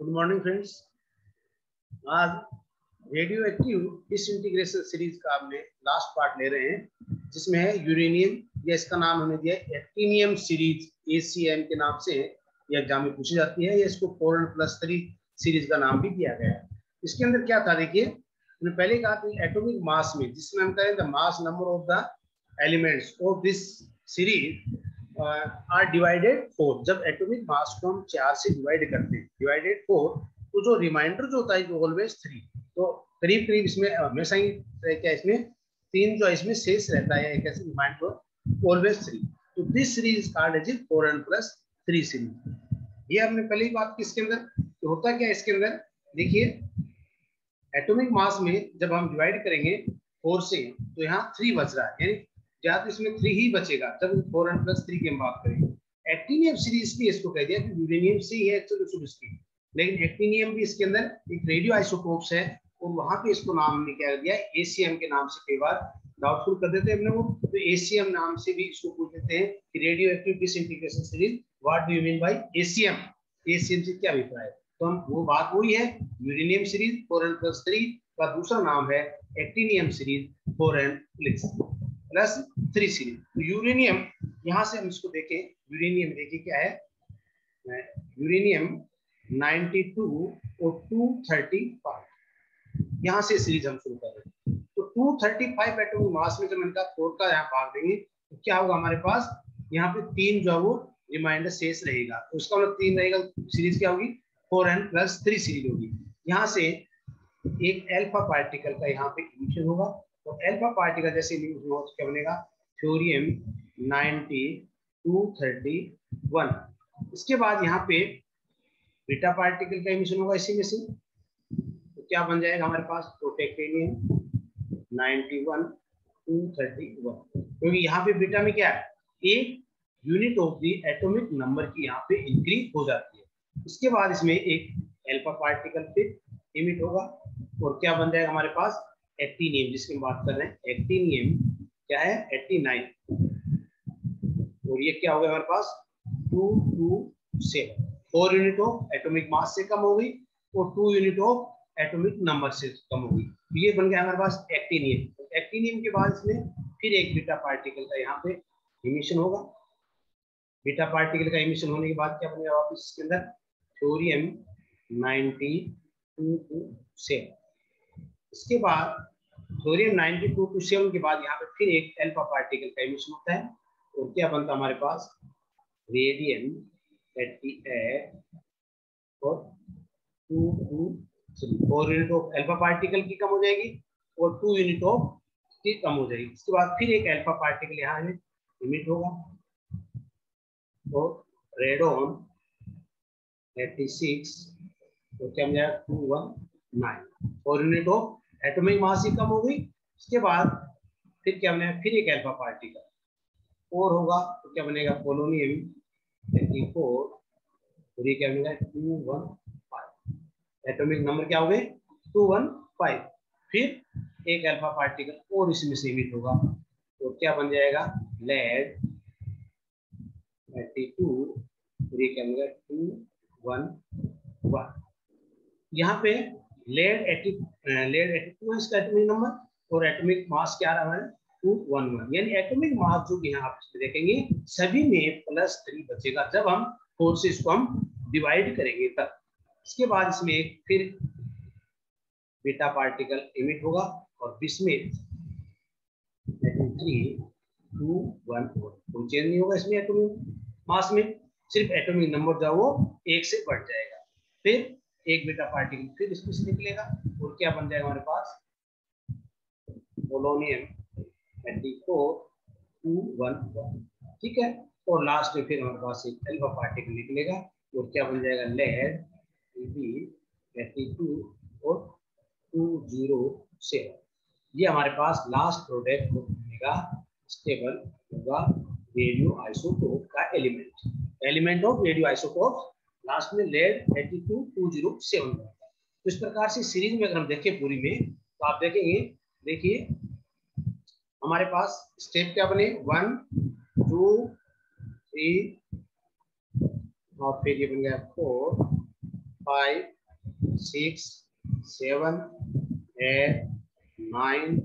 Good morning friends आज radio active disintegration series का हमने लास्ट पार्ट ले रहे हैं, जिसमें है यूरेनियम या इसका नाम हमने दिया एक्टिनियम सीरीज़ एसीएम के नाम से ये एग्ज़ाम में पूछी जाती है, या इसको फोर प्लस थ्री सीरीज़ का नाम भी दिया गया है। इसके अंदर क्या था देखिए, हमने पहले कहा कि एटॉमिक मास में, जिसमें हम कहें mass number of the elements of this series are divided four जब एटॉमिक मास को हम चार से डिवाइड करते हैं डिवाइडेड फोर तो जो रिमाइंडर जो होता है जो ऑलवेज थ्री तो करीब करीब इसमें हमेशा ही क्या इसमें, तीन जो इसमें शेष रहता है, एक ऐसे रिमाइंडर ऑलवेज थ्री तो this series card is four and plus three series ये हमने पहले ही बात की इसके अंदर तो होता क्या इसके अंदर? देखिए एटॉमिक मास में जब हम डिवाइड करेंगे फोर से तो यहाँ थ्री बच रहा है, यानी या तो इसमें थ्री ही बचेगा। जब फोर एंड प्लस थ्री की हम बात करेंगे एक्टिनियम सीरीज़ भी इसको कह दिया कि यूरेनियम से ही है एक्चुअली इसकी लेकिन एक्टिनियम भी इसके अंदर एक रेडियो आइसोटोप्स है, और वहाँ पे इसको नाम हमने क्या दिया एसीएम के नाम से कई बार डाउटफुल कर देते हैं हमने वो तो एसीएम नाम से भी इसको पूछ देते हैं कि radioactive disintegration series what do you mean by ACM ACM से क्या अभिप्राय है? तो हम, वो बात वही है uranium series four and plus three का दूसरा नाम है actinium series four and plus plus three series तो यूरेनियम, यहाँ से हम इसको देखें, यूरेनियम, देखिए क्या है? यूरेनियम 92 और 235 यहाँ से सीरीज़ हम शुरू कर रहे हैं। तो 235 एटॉमिक मास में जब इनका फोर का यहाँ भाग देंगे तो क्या होगा हमारे पास? यहाँ पे तीन जो है वो रिमाइंडर शेष रहेगा। तो उसका मतलब तीन रहेगा, सीरीज़ क्या होगी? Four N plus three series होगी। यहाँ से एक एल्फा पार्टिकल का यहाँ पे इमिशन होगा। तो एल्फा पार्टिकल जैसे इमिशन होगा तो क्या बनेगा? थ्योरियम 90 231 इसके बाद यहाँ पे बीटा पार्टिकल का इमिशन होगा इसी में से। तो क्या बन जाएगा हमारे पास? प्रोटेक्टेनियम 91 231 क्योंकि यहाँ पे बीटा में क्या है? एक unit of the atomic number की यहाँ पे इंक्रीज हो जाती है। इसके बाद इसमें एक एल्फा पार्टिकल फिर इमिट होगा। और क्या बन जाएगा हमारे पास? एक्टिनियम जिसकी हम बात कर रहे हैं एक्टिनियम क्या है? 89 और ये क्या हो गया हमारे पास? Two two seven four unit of atomic mass से कम हो गई और two unit of atomic number से कम हो गई। तो ये बन गया हमारे पास एक्टिनियम तो एक्टिनियम के बाद इसमें फिर एक बीटा पार्टिकल का यहाँ पे इमिशन होगा। बीटा पार्टिकल का इमिशन होने के बाद क्या बनेगा वापस इसके अंदर? Thorium ninety two two seven इसके बाद thorium ninety two two seven के बाद यहाँ पे फिर एक एल्फा पार्टिकल का इमिशन होता है। और क्या बनता है हमारे पास? रेडियम एट्टी और two two four unit of alpha particle की कम हो जाएगी और टू यूनिट ऑफ़ की कम हो जाएगी। इसके बाद फिर एक एल्फा पार्टिकल यहाँ इमिट होगा। और रेडोन 86 तो क्या मिल जाएगा? Two one nine four unit of atomic mass ही कम हो गई। इसके बाद फिर क्या बनेगा? फिर एक एल्फा पार्टिकल और होगा तो क्या बनेगा? पोलोनियम थर्टी फोर ये क्या बनेगा? Two one five atomic number क्या हो गए? टू वन फाइव फिर एक अल्फ़ा पार्टिकल और इसमें सीमित होगा। तो क्या बन जाएगा? लेड थर्टी टू ये क्या बनेगा? टू वन वन यहाँ पे lead eighty lead eighty two है इसका एटॉमिक नंबर और एटॉमिक मास क्या रहा है? टू वन वन यानी एटॉमिक मास जो यहाँ आप देखेंगे, सभी में प्लस थ्री बचेगा जब हम फोर से इसको हम डिवाइड करेंगे तब। इसके बाद इसमें फिर बीटा पार्टिकल इमिट होगा और bismuth three two one four कोई चेंज नहीं होगा इसमें एटॉमिक मास में, सिर्फ़ एटॉमिक नंबर जो वो एक से बढ़ जाएगा। फिर एक बीटा पार्टिकल फिर इसमें से निकलेगा, और क्या बन जाएगा हमारे पास? Polonium thirty four two one one ठीक है? और लास्ट में फिर हमारे पास एक एल्फा पार्टिकल निकलेगा, और क्या बन जाएगा? लेड थर्टी टू और टू ज़ीरो सेवन ये हमारे पास लास्ट प्रोडक्ट बनेगा स्टेबल होगा रेडियो आइसोटोप का element element of radio isotope last में lead thirty two two zero seven तो इस प्रकार से सीरीज़ में अगर हम देखें पूरी में तो आप देखेंगे, देखिए, हमारे पास स्टेप क्या बने? वन टू थ्री और फिर ये बन गया four five six seven eight nine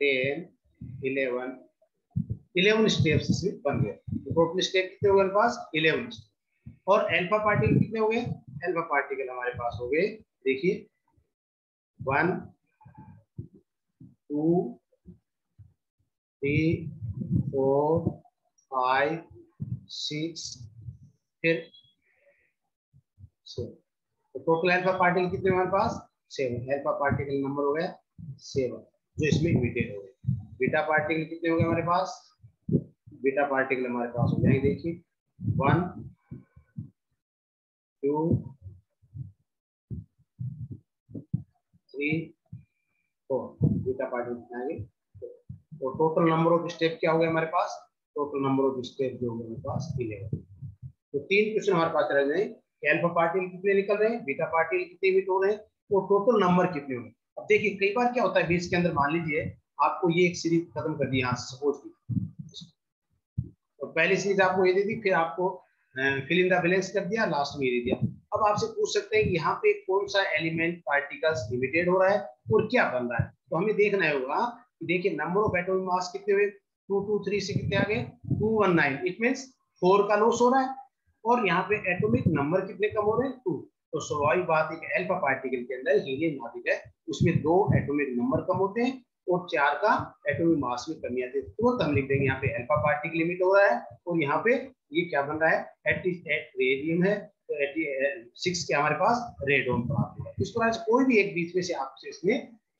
ten eleven eleven steps इसमें बन गए टोटल स्टेप कितने हो गए पास? इलेवन और एल्फा पार्टिकल कितने हो गए? एल्फा पार्टिकल हमारे पास हो गए। देखिए। One two three four five six फिर तो टोटल एल्फा पार्टिकल कितने हमारे पास? सेवन एल्फा पार्टिकल नंबर हो गया सेवन जो इसमें इमिटेड हो गए बीटा पार्टिकल कितने हो गए हमारे पास? बीटा पार्टिकल हमारे पास हो जाएँगे देखिए। One two three four beta particle आएँगे। तो टोटल नंबर ऑफ़ स्टेप क्या हो गया हमारे पास? टोटल नंबर ऑफ़ स्टेप जो होंगे हमारे पास इलेवन तो तीन क्वेश्चन हमारे पास रह गए। एल्फा पार्टिकल कितने निकल रहे हैं? बीटा पार्टिकल कितने इमिट हो रहे हैं? और टोटल नंबर कितने होंगे अब देखिए, कई बार क्या होता है बीस के अंदर मान लीजिए, आपको ये एक सीरीज़ खत्म कर दी, यहाँ सपोज़ की तो पहली सीरीज़ आपको ये दे दी, फिर आपको फिल इन द बैलेंस कर दिया लास्ट में ये दिया। अब आपसे पूछ सकते हैं, यहाँ पे कौन सा एलिमेंट पार्टिकल्स लिमिटेड हो रहा है और क्या बन रहा है? तो हमें देखना होगा देखिए नंबर ऑफ़ एटॉमिक मास कितने हुए? टू टू थ्री से कितने आ गए? Two one nine it mean four का लॉस हो रहा है। और यहाँ पे एटोमिक नंबर कितने कम हो रहे हैं? टू तो स्वाभाविक बात है कि अल्फ़ा पार्टिकल के अंदर हीलियम है, उसमें दो एटोमिक नंबर कम होते हैं। और चार का एटॉमिक मास में कमी आती है। तुरंत हम लिख देंगे यहाँ पे अल्फ़ा पार्टिकल लिमिट हो रहा है। और यहाँ पे ये क्या बन रहा है? रेडियम है। तो सिक्स के हमारे पास रेडोम प्राप्त है। इस तरह से कोई भी एक बीच में से आप इसमें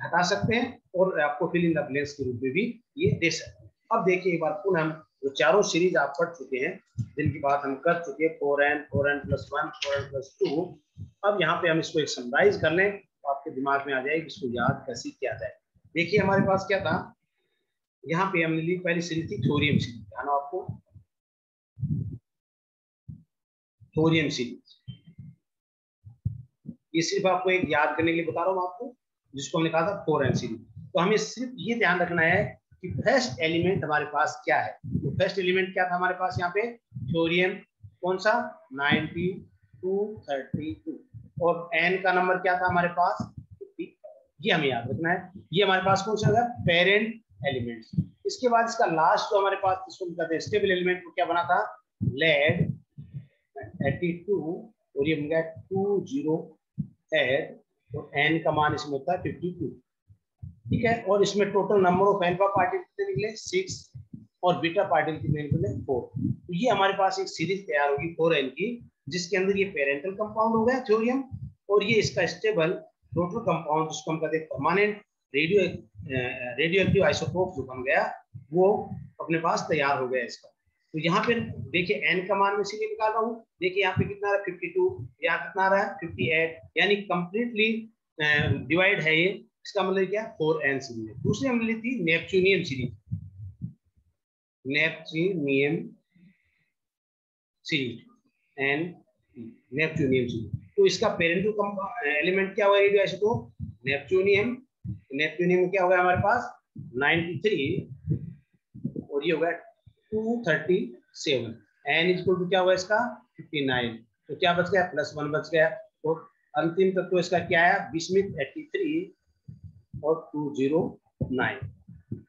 हटा सकते हैं और आपको फिल इन द के रूप में भी ये दे सकते हैं। अब देखिए एक बार पुनः हम जो चारों सीरीज़ आप पढ़ चुके हैं, जिनकी बात हम कर चुके हैं four N four N plus one four N plus two अब यहाँ पे हम इसको एक समराइज कर लें। तो आपके दिमाग में आ जाएगी इसको याद कैसे किया जाए। देखिए हमारे पास क्या था? यहाँ पे हमने ली पहली सीरीज़ थी थोरियम सीरीज़। ध्यान आपको? Thorium series. ये सिर्फ़ आपको एक याद करने के लिए बता रहा हूँ आपको, जिसको हमने कहा था फोर एन सीरीज़। तो हमें सिर्फ़ ये ध्यान रखना है कि फ़र्स्ट एलिमेंट हमारे पास क्या है। तो फ़र्स्ट एलिमेंट क्या था हमारे पास यहाँ पे? थोरियम। कौन सा? 9232 और एन का नंबर क्या था हमारे पास? 50 ये हमें याद रखना है। ये हमारे पास कौन सा पेरेंट एलिमेंट्स इसके बाद इसका लास्ट जो हमारे पास जिसको कहते हैं स्टेबल एलिमेंट को क्या बना था? लेड 82 और ये बन गया 20 एड और एन का मान इसमें होता है 52 ठीक है? और इसमें total number of alpha particle कितने निकले? सिक्स और बीटा पार्टिकल कितने निकले? फोर तो ये हमारे पास एक सीरीज़ तैयार होगी फोर एन की, जिसके अंदर ये पेरेंटल कंपाउंड हो गया थोरियम और ये इसका स्टेबल टोटल कंपाउंड जिसको हम कहते हैं permanent radio radio active isotope जो बन गया, वो अपने पास तैयार हो गया इसका। तो यहाँ पे देखिए एन का मान में निकाल रहा हूँ। देखिए यहाँ पे कितना रहा? फिफ्टी टू यहाँ कितना रहा? है फिफ्टी एट यानी कंप्लीटली डिवाइड है ये। इसका मतलब क्या? फोर एन सीरीज़ दूसरी हमने ली थी neptunium series neptunium series N neptunium series तो इसका पेरेंटल एलिमेंट क्या हुआ रेडियो तो? नेपच्यूनियम नेपच्यूनियम क्या हो गया हमारे पास? 93 और ये हो गया 237 एन इज़ टू क्या हुआ इसका? 59 तो क्या बच गया? प्लस वन बच गया। तो अंतिम तत्व तो इसका क्या है बिस्मिथ 83 और टू ज़ीरो नाइन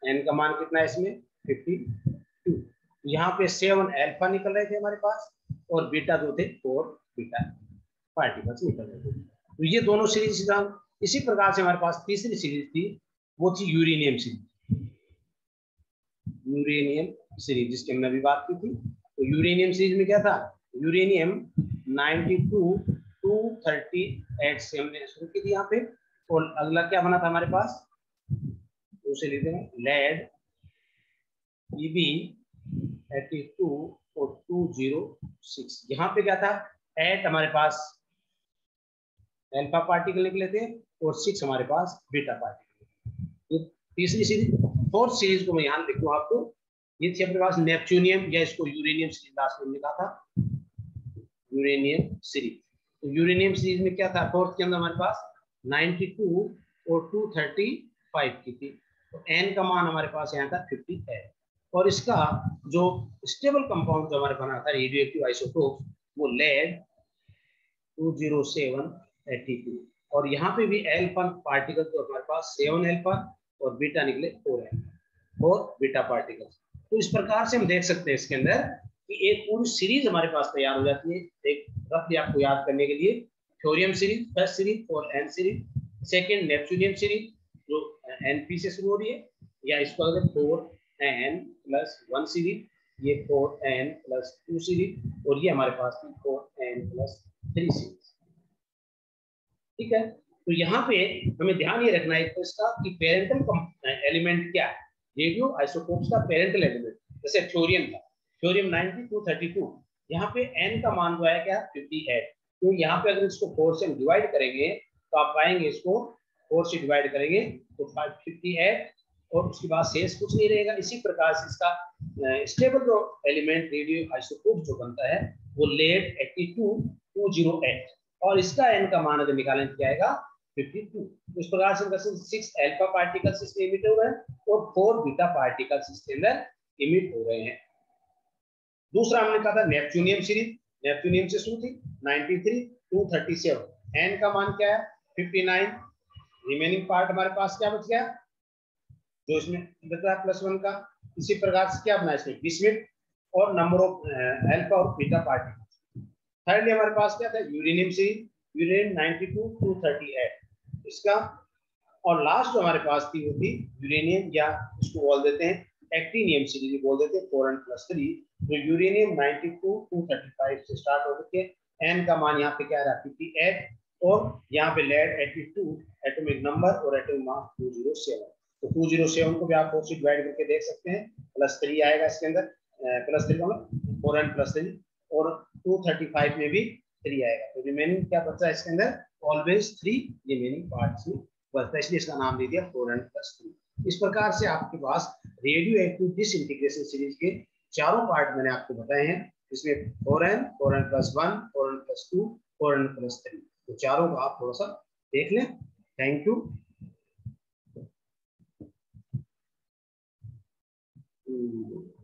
एन का मान कितना है इसमें? फिफ्टी टू यहाँ पे सेवन एल्फा निकल रहे थे हमारे पास और बीटा दो थे फोर बीटा पार्टिकल्स निकल रहे थे तो ये दोनों सीरीज़ इसी प्रकार से हमारे पास तीसरी सीरीज़ थी, वो थी यूरेनियम सीरीज़ यूरेनियम सीरीज़ जिसकी हमने अभी बात की थी। तो यूरेनियम सीरीज़ में क्या था? यूरेनियम 92 टू थर्टी एट से हमने शुरू की थी यहाँ पे। और अगला क्या बना था हमारे पास? उसे लिखते हैं लेड ईबी एटी टू और टू ज़ीरो सिक्स यहाँ पे क्या था? एट हमारे पास एल्फा पार्टिकल निकले थे और सिक्स हमारे पास बीटा पार्टिकल ये तीसरी सीरीज़ फोर्थ सीरीज़ को मैं यहाँ लिख दू आपको। ये थी अपने पास नेपच्यूनियम या इसको यूरेनियम सीरीज़ लास्ट में लिखा था। यूरेनियम सीरीज़ तो यूरेनियम सीरीज़ में क्या था? फोर्थ के अंदर हमारे पास 92 और 235 की थी। तो एन का मान हमारे पास यहाँ था 50 है। और इसका जो स्टेबल कंपाउंड जो हमारे बना था रेडियो एक्टिव आइसोटोप वो lead two zero seven eighty two और यहाँ पे भी एल्फा पार्टिकल तो हमारे पास सेवन एल्फा और बीटा निकले फोर एल्फा और बीटा पार्टिकल तो इस प्रकार से हम देख सकते हैं इसके अंदर कि एक पूरी सीरीज़ हमारे पास तैयार हो जाती है। एक रफली आपको याद करने के लिए। थ्योरियम सीरीज़ फ़र्स्ट सीरीज़ और N series second neptunium series जो एन पी से शुरू हो रही है, या इसको अगर four N plus one series ये four N plus two series और ये हमारे पास थी four N plus three series ठीक है? तो यहाँ पे हमें ध्यान ये रखना है तो इसका कि पेरेंटल एलिमेंट क्या है? रेडियो आइसोटोप्स का पेरेंटल एलिमेंट जैसे थ्योरियम था। थ्योरियम 9232 यहाँ पे n का मान जो है क्या? 58 तो यहाँ पे अगर इसको फोर से डिवाइड करेंगे तो आप पाएँगे इसको 4 से डिवाइड करेंगे तो 558 और उसके बाद शेष कुछ नहीं रहेगा। इसी प्रकार से इसका स्टेबल जो एलिमेंट रेडियो आइसोटोप जो बनता है, वो लेड 82 208 और इसका एन का मान अगर निकालें तो आएगा 52 तो इस प्रकार से सिक्स अल्फ़ा पार्टिकल्स इसमें इमिट हो रहे हैं और फोर बीटा पार्टिकल्स इसके अंदर इमिट हो रहे हैं। दूसरा हमने कहा था नेपच्यूनियम सीरीज़ नेपच्यूनियम से शुरू थी 93 237 एन का मान क्या है? 59 रिमेनिंग पार्ट हमारे पास क्या बच गया? जो इसमें बचा प्लस वन का। इसी प्रकार से क्या बना इसमें? बिस्मिट और नंबर ऑफ़ एल्फा और बीटा पार्टिकल्स थर्डली हमारे पास क्या था? यूरेनियम सीरीज़ यूरेनियम 92 टू 38 इसका, और लास्ट जो हमारे पास थी वो थी यूरेनियम, या उसको बोल देते हैं एक्टिनियम सीरीज़ बोल देते हैं फोर एंड प्लस थ्री तो यूरेनियम 92 टू 35 से स्टार्ट हो के एन का मान यहाँ पे क्या रहा फिफ्टी एट और यहाँ पे लेड 82 एटॉमिक नंबर और एटॉमिक मास 207 तो 207 को भी आप फोर से डिवाइड करके देख सकते हैं। प्लस थ्री आएगा इसके अंदर प्लस थ्री मतलब फोर एंड प्लस थ्री और 235 में भी थ्री आएगा। तो रिमेनिंग क्या बचता है इसके अंदर? ऑलवेज थ्री रिमेनिंग पार्ट में बचता है। इसलिए इसका नाम दे दिया फोर प्लस थ्री इस प्रकार से आपके पास रेडियो एक्टिव डिसइंटीग्रेशन सीरीज़ के चारों पार्ट मैंने आपको बताए हैं। इसमें four N four N plus one four N plus two four N plus three तो चारों को आप थोड़ा सा देख लें। Thank you Hmm.